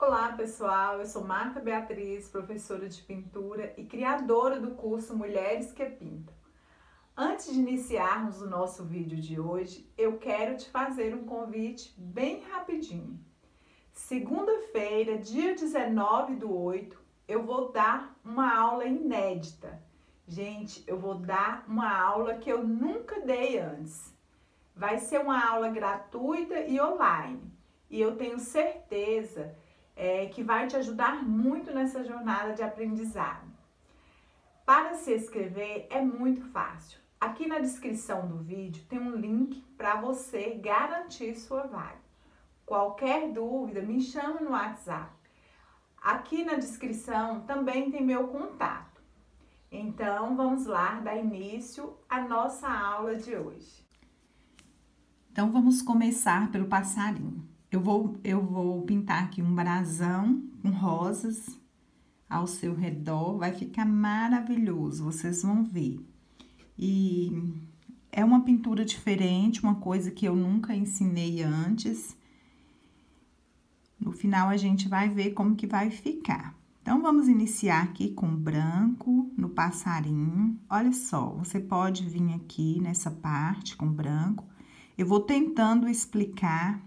Olá pessoal, eu sou Marta Beatriz, professora de pintura e criadora do curso Mulheres que Pintam. Antes de iniciarmos o nosso vídeo de hoje, eu quero te fazer um convite bem rapidinho. Segunda-feira, dia 19 do 8, eu vou dar uma aula inédita. Gente, eu vou dar uma aula que eu nunca dei antes. Vai ser uma aula gratuita e online. E eu tenho certeza é, que vai te ajudar muito nessa jornada de aprendizado. Para se inscrever é muito fácil. Aqui na descrição do vídeo tem um link para você garantir sua vaga. Qualquer dúvida, me chama no WhatsApp. Aqui na descrição também tem meu contato. Então, vamos lá dar início à nossa aula de hoje. Então, vamos começar pelo passarinho. Eu vou, eu vou pintar aqui um brasão com rosas ao seu redor, vai ficar maravilhoso, vocês vão ver. E é uma pintura diferente, uma coisa que eu nunca ensinei antes. No final, a gente vai ver como que vai ficar. Então, vamos iniciar aqui com branco no passarinho. Olha só, você pode vir aqui nessa parte com branco. Eu vou tentando explicar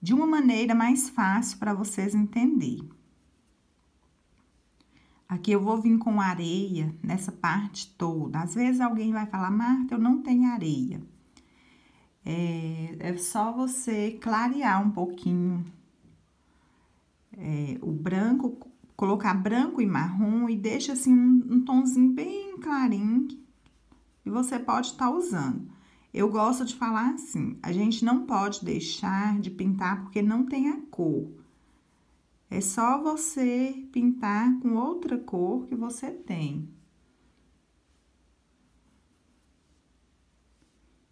de uma maneira mais fácil para vocês entenderem. Aqui eu vou vir com areia nessa parte toda. Às vezes alguém vai falar, Marta, eu não tenho areia. É, é só você clarear um pouquinho é, o branco, colocar branco e marrom e deixa assim um, um tomzinho bem clarinho e você pode estar tá usando. Eu gosto de falar assim: a gente não pode deixar de pintar porque não tem a cor. É só você pintar com outra cor que você tem.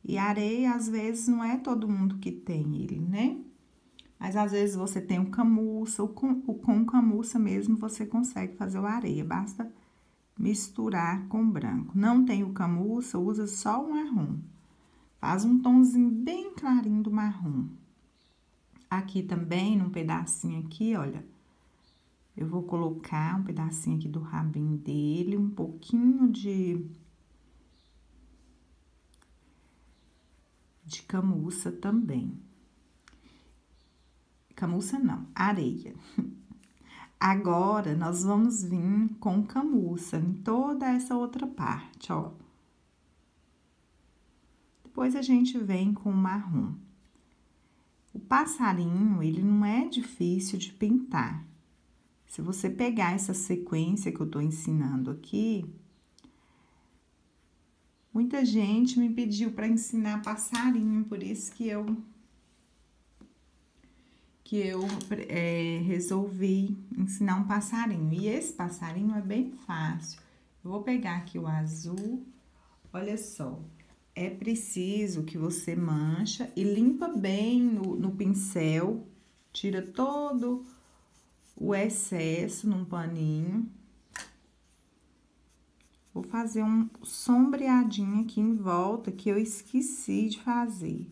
E areia, às vezes, não é todo mundo que tem ele, né? Mas às vezes você tem um camurça, ou com, ou com camurça mesmo você consegue fazer o areia, basta misturar com branco. Não tem o camurça, usa só o marrom. Faz um tomzinho bem clarinho do marrom. Aqui também, num pedacinho aqui, olha, eu vou colocar um pedacinho aqui do rabinho dele, um pouquinho de... De camuça também. Camuça não, areia. Agora, nós vamos vir com camuça em toda essa outra parte, ó. Depois a gente vem com o marrom. O passarinho, ele não é difícil de pintar. Se você pegar essa sequência que eu tô ensinando aqui, muita gente me pediu para ensinar passarinho, por isso que eu que eu é, resolvi ensinar um passarinho. E esse passarinho é bem fácil. Eu vou pegar aqui o azul, olha só é preciso que você mancha e limpa bem no, no pincel, tira todo o excesso num paninho. Vou fazer um sombreadinho aqui em volta que eu esqueci de fazer.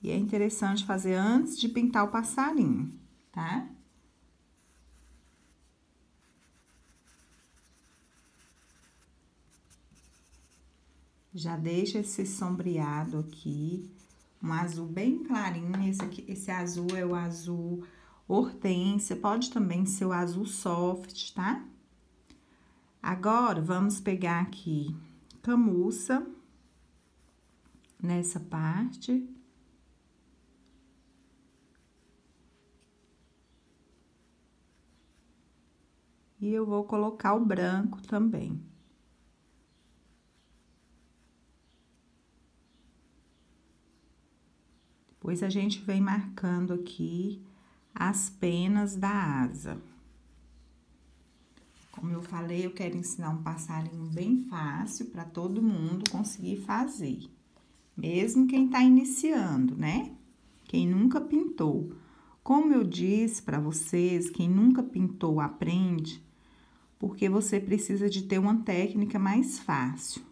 E é interessante fazer antes de pintar o passarinho, tá? Tá? Já deixa esse sombreado aqui, um azul bem clarinho, esse, aqui, esse azul é o azul hortência, pode também ser o azul soft, tá? Agora, vamos pegar aqui camuça, nessa parte. E eu vou colocar o branco também. Depois, a gente vem marcando aqui as penas da asa. Como eu falei, eu quero ensinar um passarinho bem fácil para todo mundo conseguir fazer. Mesmo quem está iniciando, né? Quem nunca pintou. Como eu disse para vocês, quem nunca pintou aprende, porque você precisa de ter uma técnica mais fácil.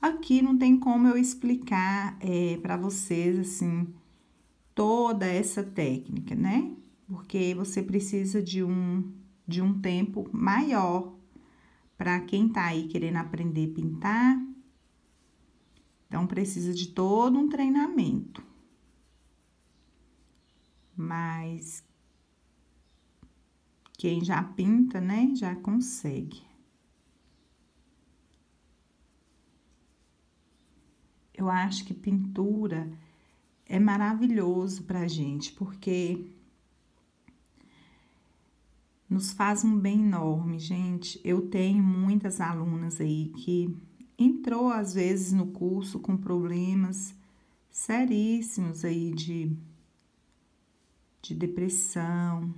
Aqui não tem como eu explicar é, para vocês, assim, toda essa técnica, né? porque você precisa de um, de um tempo maior para quem tá aí querendo aprender a pintar. Então, precisa de todo um treinamento. Mas quem já pinta, né, já consegue. Eu acho que pintura é maravilhoso pra gente, porque nos faz um bem enorme, gente. Eu tenho muitas alunas aí que entrou às vezes no curso com problemas seríssimos aí de de depressão,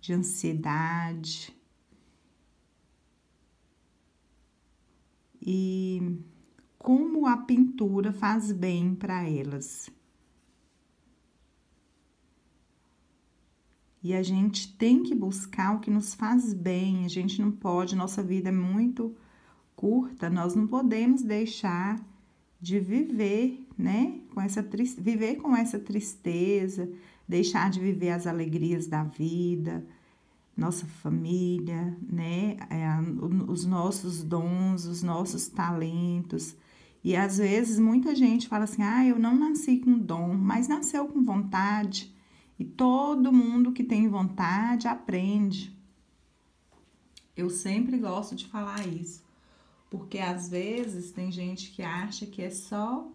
de ansiedade. E como a pintura faz bem para elas. E a gente tem que buscar o que nos faz bem, a gente não pode, nossa vida é muito curta, nós não podemos deixar de viver, né, com essa viver com essa tristeza, deixar de viver as alegrias da vida, nossa família, né, é, os nossos dons, os nossos talentos. E às vezes muita gente fala assim: "Ah, eu não nasci com dom, mas nasceu com vontade". E todo mundo que tem vontade aprende. Eu sempre gosto de falar isso, porque às vezes tem gente que acha que é só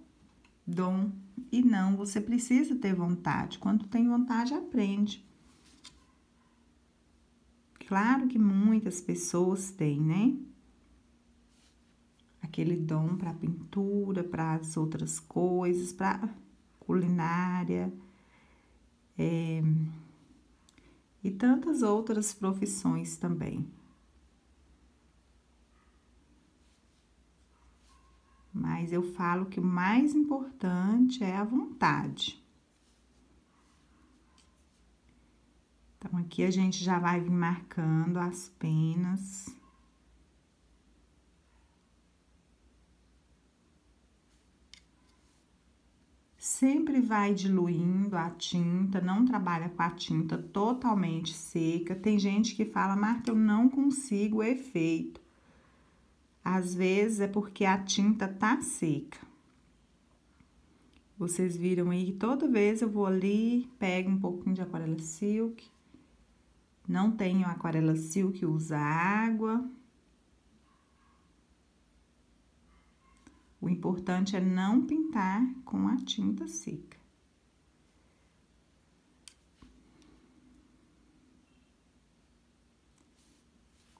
dom e não, você precisa ter vontade. Quando tem vontade, aprende. Claro que muitas pessoas têm, né? Aquele dom para pintura, para as outras coisas, para culinária é, e tantas outras profissões também. Mas eu falo que o mais importante é a vontade. Então, aqui a gente já vai vir marcando as penas. Sempre vai diluindo a tinta, não trabalha com a tinta totalmente seca. Tem gente que fala, Marta, eu não consigo o efeito. Às vezes é porque a tinta tá seca. Vocês viram aí que toda vez eu vou ali, pego um pouquinho de aquarela silk. Não tenho aquarela silk, usa água. O importante é não pintar com a tinta seca.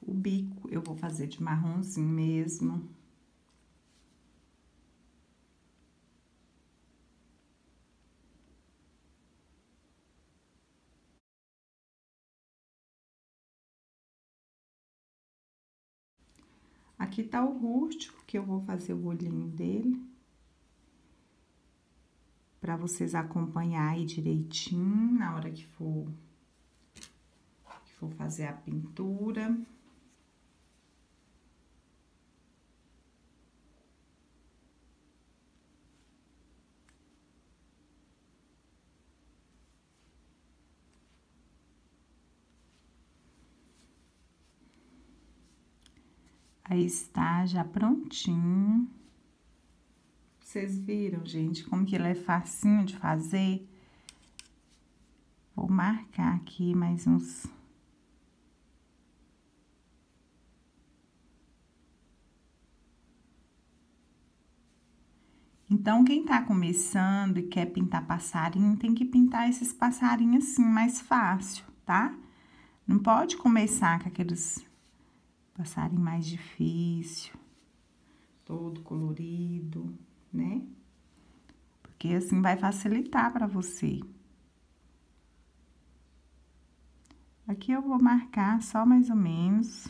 O bico eu vou fazer de marronzinho mesmo. Aqui tá o rústico, que eu vou fazer o olhinho dele. Pra vocês acompanhar aí direitinho na hora que for, que for fazer a pintura. Aí está já prontinho. Vocês viram, gente, como que ele é facinho de fazer? Vou marcar aqui mais uns... Então, quem tá começando e quer pintar passarinho, tem que pintar esses passarinhos assim, mais fácil, tá? Não pode começar com aqueles passarinho mais difícil, todo colorido, né? Porque assim vai facilitar para você. Aqui eu vou marcar só mais ou menos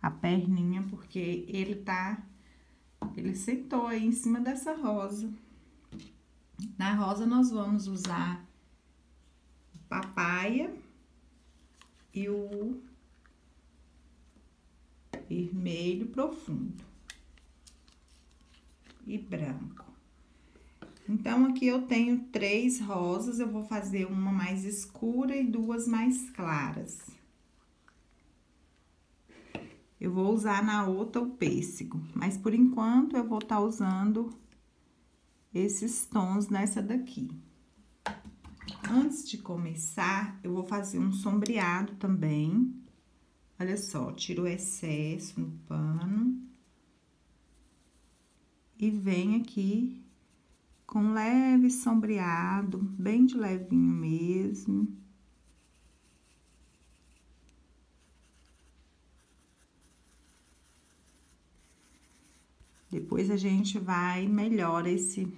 a perninha, porque ele tá, ele sentou aí em cima dessa rosa. Na rosa nós vamos usar papaya e o vermelho profundo e branco. Então, aqui eu tenho três rosas, eu vou fazer uma mais escura e duas mais claras. Eu vou usar na outra o pêssego, mas por enquanto eu vou estar tá usando esses tons nessa daqui. Antes de começar, eu vou fazer um sombreado também. Olha só, tiro o excesso no pano. E vem aqui com leve sombreado, bem de levinho mesmo. Depois a gente vai melhor esse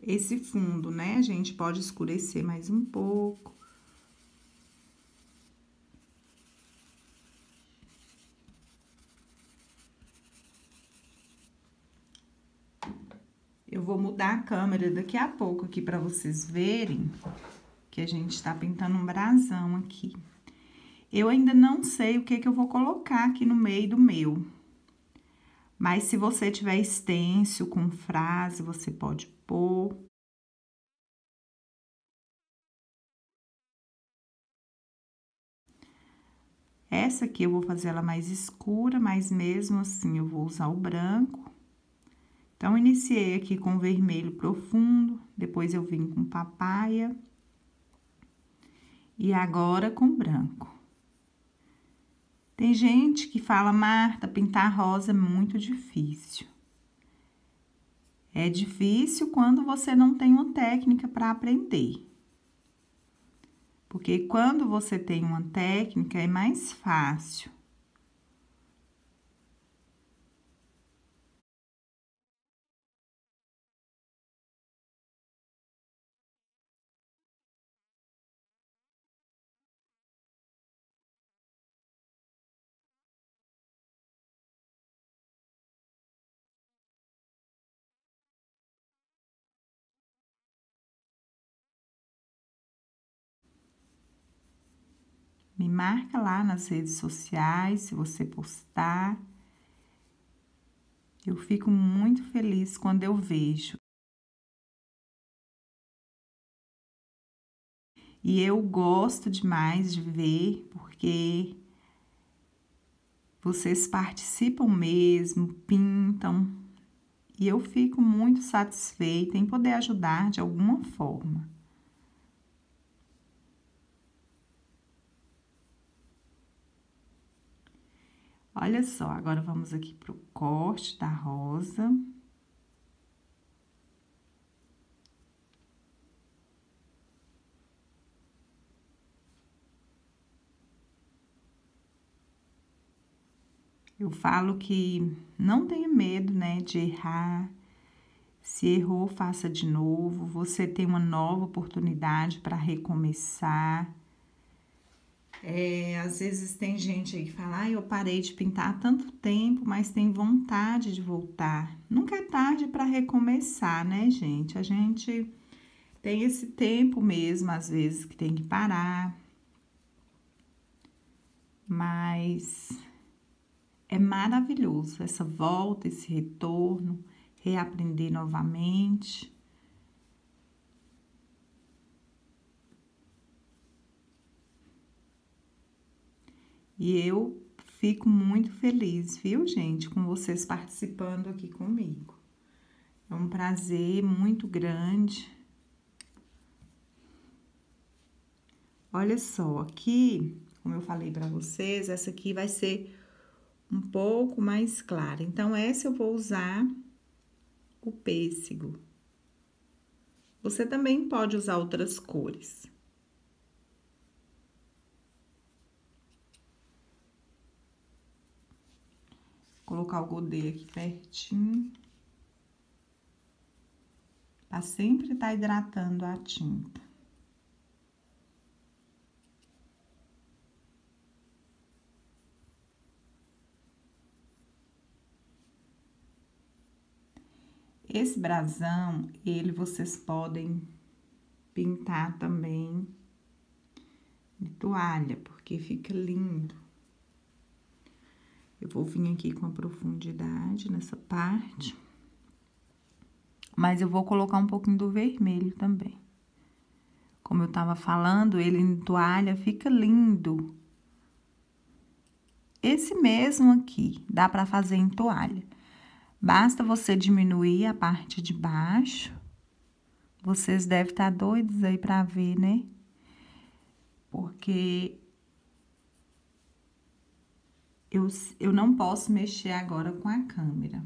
esse fundo, né? A gente pode escurecer mais um pouco. Vou mudar a câmera daqui a pouco aqui para vocês verem que a gente tá pintando um brasão aqui. Eu ainda não sei o que que eu vou colocar aqui no meio do meu. Mas se você tiver extenso com frase, você pode pôr. Essa aqui eu vou fazer ela mais escura, mas mesmo assim eu vou usar o branco. Então, iniciei aqui com vermelho profundo, depois eu vim com papaya. E agora com branco. Tem gente que fala, Marta, pintar rosa é muito difícil. É difícil quando você não tem uma técnica para aprender. Porque quando você tem uma técnica, é mais fácil. Marca lá nas redes sociais, se você postar. Eu fico muito feliz quando eu vejo. E eu gosto demais de ver, porque vocês participam mesmo, pintam, e eu fico muito satisfeita em poder ajudar de alguma forma. Olha só, agora vamos aqui pro corte da rosa. Eu falo que não tenha medo, né, de errar. Se errou, faça de novo. Você tem uma nova oportunidade para recomeçar. É, às vezes tem gente aí que fala, ah, eu parei de pintar há tanto tempo, mas tem vontade de voltar. Nunca é tarde para recomeçar, né, gente? A gente tem esse tempo mesmo, às vezes, que tem que parar. Mas é maravilhoso essa volta, esse retorno, reaprender novamente. E eu fico muito feliz, viu, gente, com vocês participando aqui comigo. É um prazer muito grande. Olha só, aqui, como eu falei para vocês, essa aqui vai ser um pouco mais clara. Então, essa eu vou usar o pêssego. Você também pode usar outras cores. Colocar o godê aqui pertinho. Pra sempre tá hidratando a tinta. Esse brasão, ele vocês podem pintar também de toalha, porque fica lindo. Eu vou vir aqui com a profundidade nessa parte. Mas eu vou colocar um pouquinho do vermelho também. Como eu tava falando, ele em toalha fica lindo. Esse mesmo aqui, dá para fazer em toalha. Basta você diminuir a parte de baixo. Vocês devem estar tá doidos aí para ver, né? Porque eu, eu não posso mexer agora com a câmera.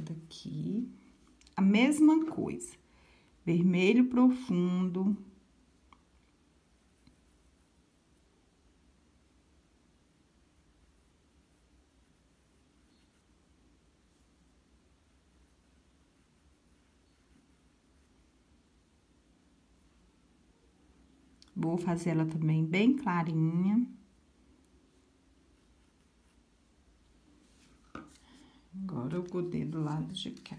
Essa daqui. A mesma coisa. Vermelho profundo. Vou fazer ela também bem clarinha. Agora o dedo do lado de cá.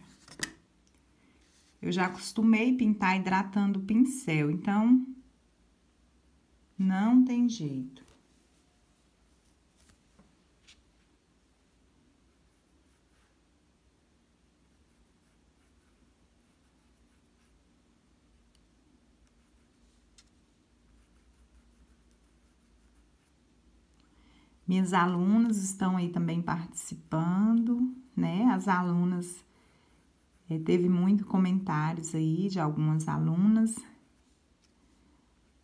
Eu já acostumei pintar hidratando o pincel, então não tem jeito. Minhas alunas estão aí também participando né? As alunas, é, teve muito comentários aí de algumas alunas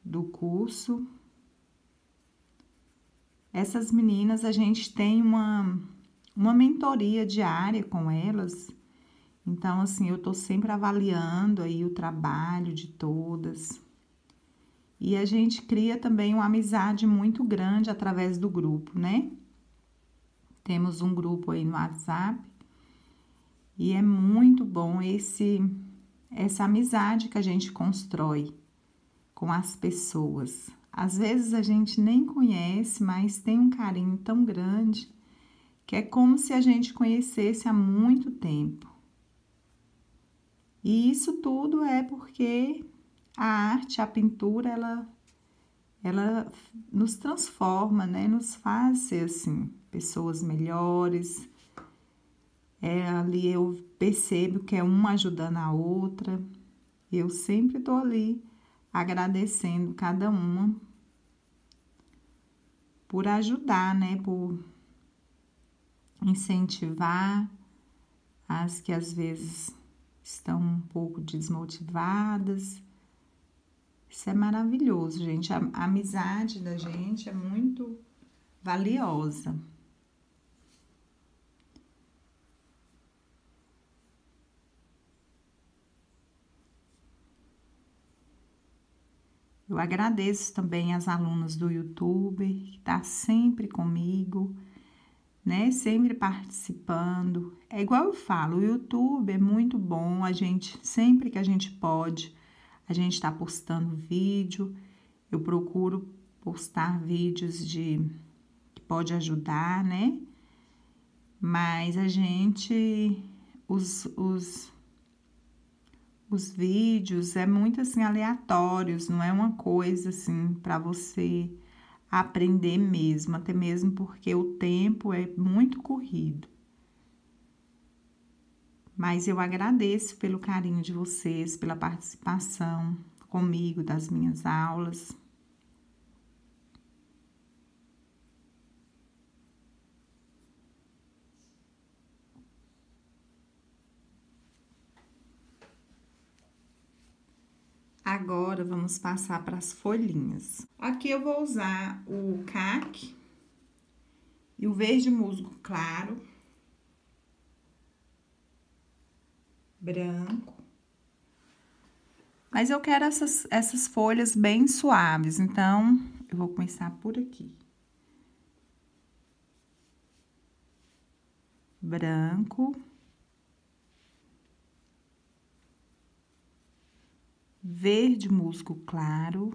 do curso. Essas meninas, a gente tem uma, uma mentoria diária com elas. Então, assim, eu tô sempre avaliando aí o trabalho de todas. E a gente cria também uma amizade muito grande através do grupo, né? Temos um grupo aí no WhatsApp e é muito bom esse essa amizade que a gente constrói com as pessoas. Às vezes a gente nem conhece, mas tem um carinho tão grande que é como se a gente conhecesse há muito tempo. E isso tudo é porque a arte, a pintura, ela ela nos transforma, né? Nos faz ser assim, pessoas melhores. É, ali eu percebo que é uma ajudando a outra. Eu sempre tô ali agradecendo cada uma por ajudar, né? Por incentivar as que às vezes estão um pouco desmotivadas isso é maravilhoso, gente. A, amizade da gente é muito valiosa. Eu agradeço também as alunas do YouTube, que está sempre comigo, né? Sempre participando. É igual eu falo, o YouTube é muito bom, a gente, sempre que a gente pode, a gente está postando vídeo, eu procuro postar vídeos de que pode ajudar, né? Mas a gente os, os os vídeos é muito assim aleatórios, não é uma coisa assim para você aprender mesmo, até mesmo porque o tempo é muito corrido. Mas eu agradeço pelo carinho de vocês, pela participação comigo das minhas aulas. Agora, vamos passar para as folhinhas. Aqui eu vou usar o caque e o verde musgo claro. Branco. Mas eu quero essas, essas folhas bem suaves, então, eu vou começar por aqui. Branco. verde musgo claro.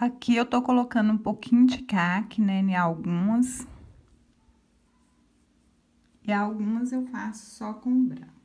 Aqui eu tô colocando um pouquinho de caque, né, em algumas. E algumas eu faço só com branco.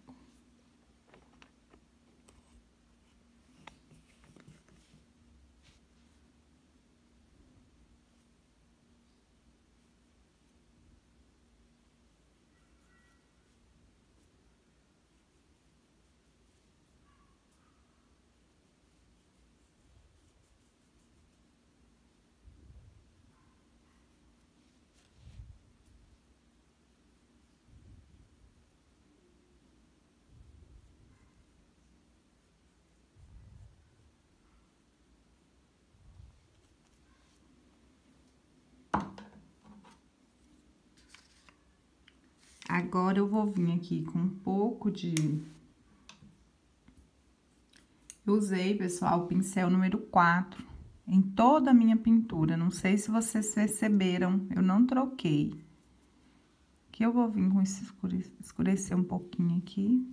Agora, eu vou vir aqui com um pouco de... Eu usei, pessoal, o pincel número 4 em toda a minha pintura. Não sei se vocês perceberam, eu não troquei. Aqui eu vou vir com esse escurecer um pouquinho aqui.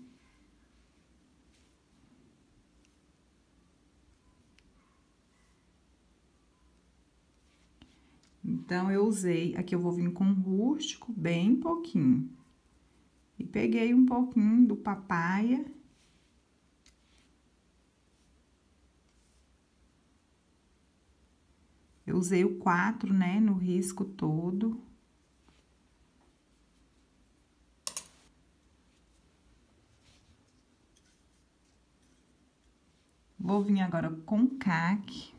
Então, eu usei, aqui eu vou vir com rústico, bem pouquinho. E peguei um pouquinho do papaya. Eu usei o quatro, né, no risco todo. Vou vir agora com caque.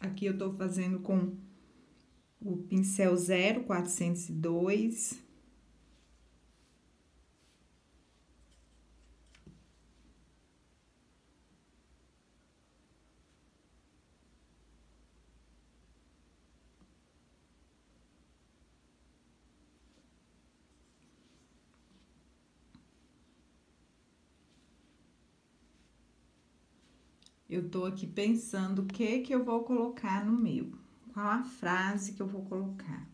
Aqui eu tô fazendo com o pincel 0402. Eu tô aqui pensando o que que eu vou colocar no meu. Qual a frase que eu vou colocar.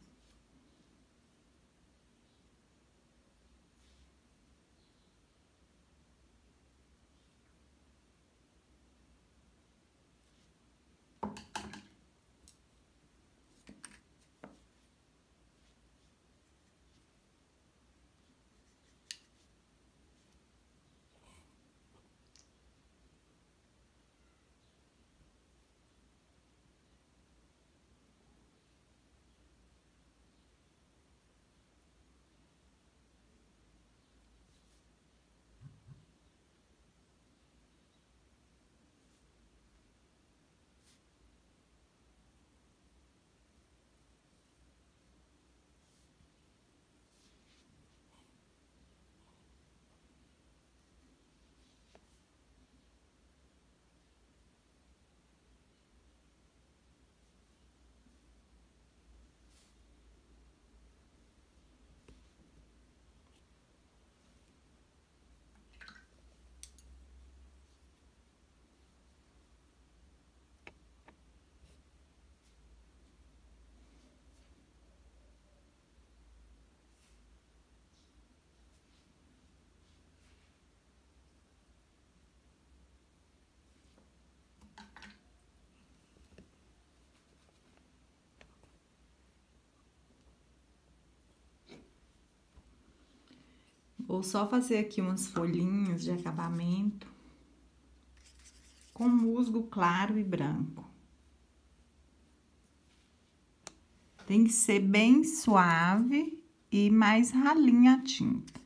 Vou só fazer aqui umas folhinhas de acabamento com musgo claro e branco. Tem que ser bem suave e mais ralinha a tinta.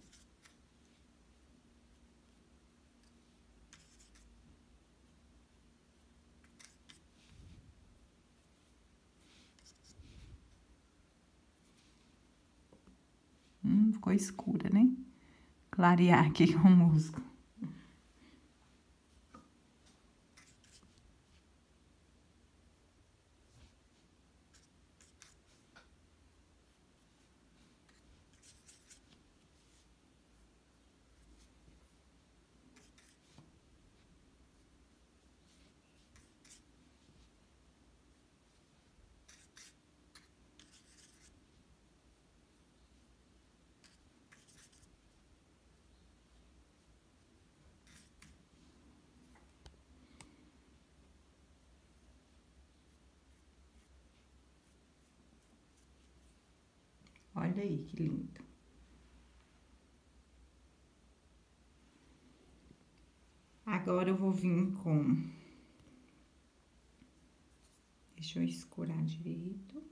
Hum, ficou escura, né? Clarear aqui com o musgo. Olha aí que lindo. Agora eu vou vir com... Deixa eu escurar direito.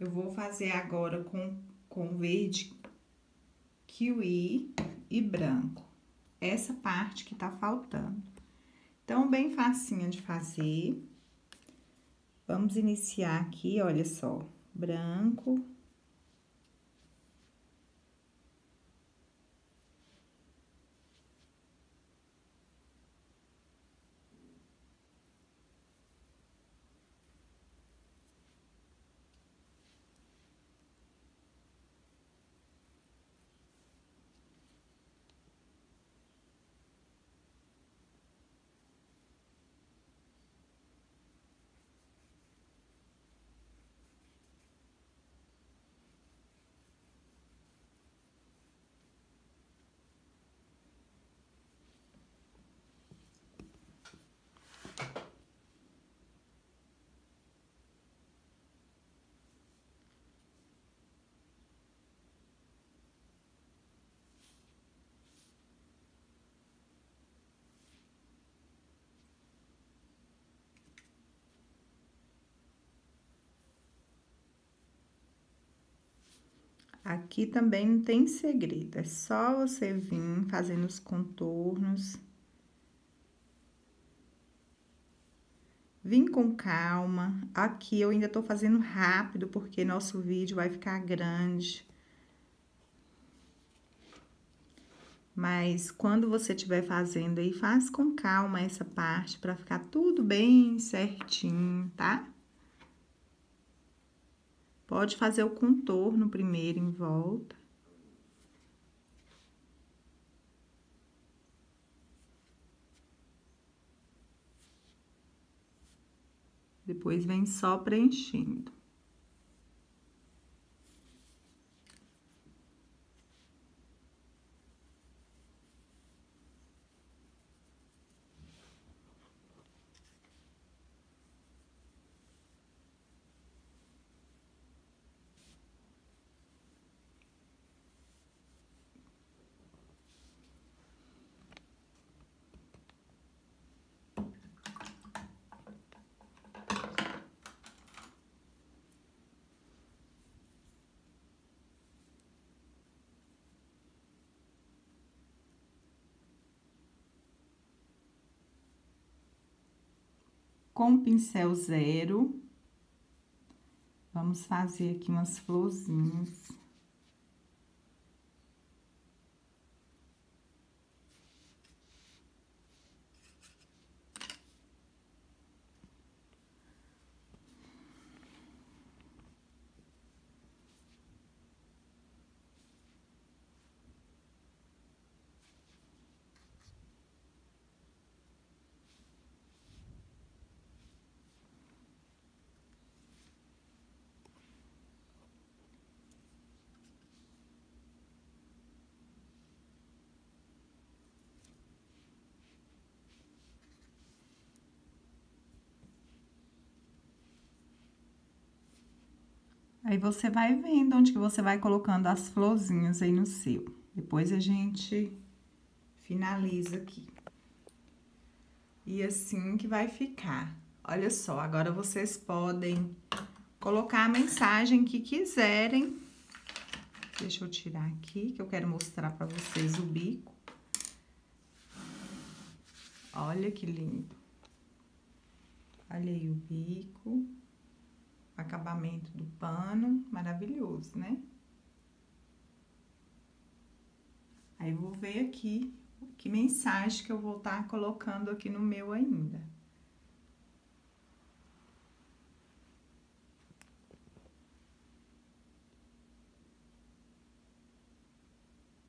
Eu vou fazer agora com, com verde kiwi e branco. Essa parte que tá faltando. Então, bem facinha de fazer. Vamos iniciar aqui, olha só, branco. Aqui também não tem segredo, é só você vir fazendo os contornos. Vim com calma. Aqui eu ainda tô fazendo rápido porque nosso vídeo vai ficar grande. Mas quando você estiver fazendo aí, faz com calma essa parte para ficar tudo bem certinho, tá? Pode fazer o contorno primeiro em volta. Depois vem só preenchendo. Com pincel zero, vamos fazer aqui umas florzinhas. Aí você vai vendo onde que você vai colocando as florzinhas aí no seu. Depois a gente finaliza aqui. E assim que vai ficar. Olha só, agora vocês podem colocar a mensagem que quiserem. Deixa eu tirar aqui, que eu quero mostrar pra vocês o bico. Olha que lindo. Olha aí o bico acabamento do pano, maravilhoso, né? Aí, vou ver aqui que mensagem que eu vou estar tá colocando aqui no meu ainda.